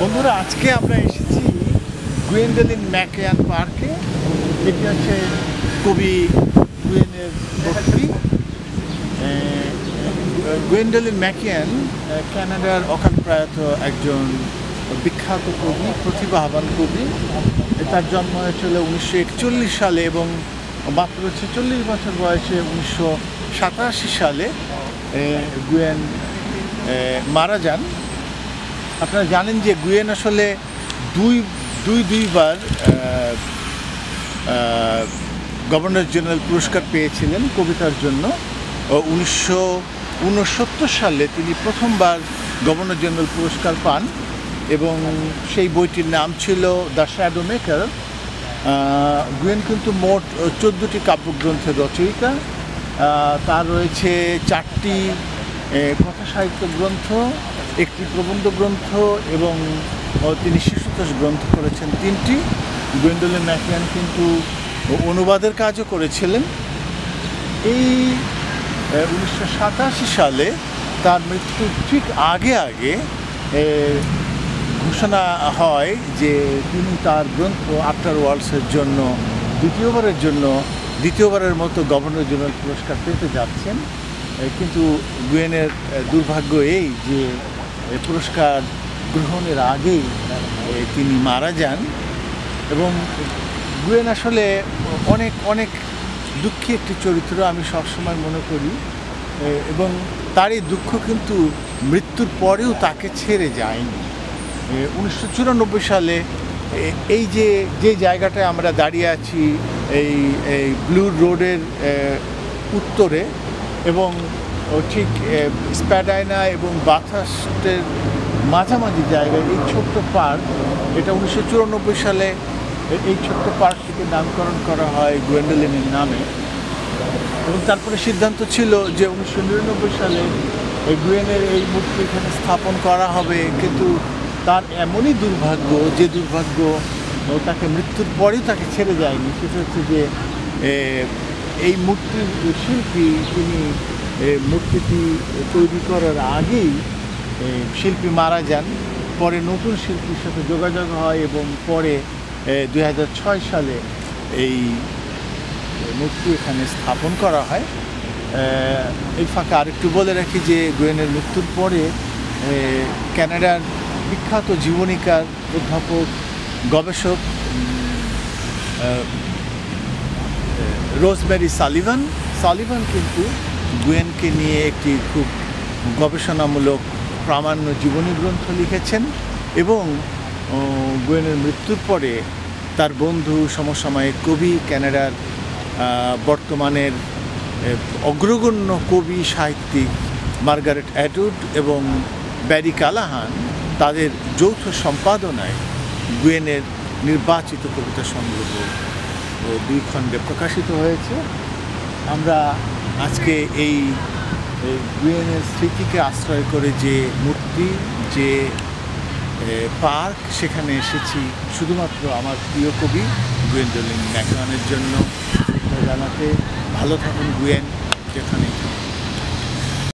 বন্ধুরা, আজকে আমরা এসেছি গুয়েন্ডেলিন ম্যাকেয়ান পার্কে। এটি হচ্ছে কবি গুয়েনের বস্তি গুয়েন্ডেলিন ম্যাকিয়ান কানাডার অকাল প্রয়াত একজন বিখ্যাত কবি, প্রতিভাবান কবি। তার জন্ম হয়েছিল উনিশশো একচল্লিশ সালে এবং মাত্র ছেচল্লিশ বছর বয়সে উনিশশো সাতাশি সালে। গুয়েন মারা যান। আপনারা জানেন যে গুয়েন আসলে দুই দুই, দুইবার গভর্নর জেনারেল পুরস্কার পেয়েছিলেন কবিতার জন্য। উনিশশো উনসত্তর সালে তিনি প্রথমবার গভর্নর জেনারেল পুরস্কার পান এবং সেই বইটির নাম ছিল দ্য শ্যাডো মেকার গুয়েন কিন্তু মোট চোদ্দোটি কাব্যগ্রন্থের রচয়িতা। তার রয়েছে চারটি কথা সাহিত্য গ্রন্থ একটি প্রবন্ধ গ্রন্থ এবং তিনি শিশুতোষ গ্রন্থ করেছেন তিনটি। গোয়েন্ডলেন ম্যাকিয়ান কিন্তু অনুবাদের কাজও করেছিলেন। এই উনিশশো সাতাশি সালে তার মৃত্যুর ঠিক আগে আগে ঘোষণা হয় যে তিনি তার গ্রন্থ আফটার ওয়ার্ল্ডসের জন্য, দ্বিতীয়বারের জন্য, দ্বিতীয়বারের মতো গভর্নর জেনারেল পুরস্কার পেতে যাচ্ছেন। কিন্তু গুয়েনের দুর্ভাগ্য এই যে পুরস্কার গ্রহণের আগেই তিনি মারা যান এবং গুয়েন আসলে অনেক অনেক দুঃখী একটি চরিত্র আমি সবসময় মনে করি। এবং তার এই দুঃখ কিন্তু মৃত্যুর পরেও তাকে ছেড়ে যায়নি। উনিশশো চুরানব্বই সালে এই যে যে জায়গাটায় আমরা দাঁড়িয়ে আছি, এই এই ব্লু রোডের উত্তরে এবং ঠিক এ, স্প্যাডাইনা এবং বাথাস্টের মাঝামাঝি জায়গায় এই ছোট্ট পার্ক এটা উনিশশো চুরানব্বই সালে এই ছোট্ট পার্কটিকে নামকরণ করা হয় গোয়েন্ডেলিনের নামে। এবং তারপরে সিদ্ধান্ত ছিল যে উনিশশো নিরানব্বই সালে এই গুয়েনের এই মূর্তি এখানে স্থাপন করা হবে। কিন্তু তার এমনই দুর্ভাগ্য যে দুর্ভাগ্য ও তাকে মৃত্যুর পরেও তাকে ছেড়ে যায়নি। সেটা হচ্ছে যে এই মূর্তির শিল্পী তিনি মূর্তিটি তৈরি করার আগেই শিল্পী মারা যান। পরে নতুন শিল্পীর সাথে যোগাযোগ হয় এবং পরে দু হাজার ছয় সালে এই মূর্তি এখানে স্থাপন করা হয়। এই ফাঁকে আরেকটু বলে রাখি যে গোয়েনের মৃত্যুর পরে ক্যানাডার বিখ্যাত জীবনীকার, অধ্যাপক, গবেষক রোজমেরি সালিভান। সালিভান কিন্তু গুয়েনকে নিয়ে একটি খুব গবেষণামূলক প্রামাণ্য জীবনী গ্রন্থ লিখেছেন এবং গুয়েনের মৃত্যুর পরে তার বন্ধু, সমসাময়িক কবি ক্যানাডার বর্তমানের অগ্রগণ্য কবি, সাহিত্যিক মার্গারেট অ্যাডুড এবং ব্যারি কালাহান তাদের যৌথ সম্পাদনায় গুয়েনের নির্বাচিত কবিতা সংগ্রহ দুই খণ্ডে প্রকাশিত হয়েছে। আমরা আজকে এই ইউএনের স্মৃতিকে আশ্রয় করে যে মূর্তি, যে পার্ক, সেখানে এসেছি শুধুমাত্র আমার প্রিয় কবি গুয়েন্ডলিন ম্যাকানের জন্য। জানাতে ভালো থাকুন গুয়েন যেখানে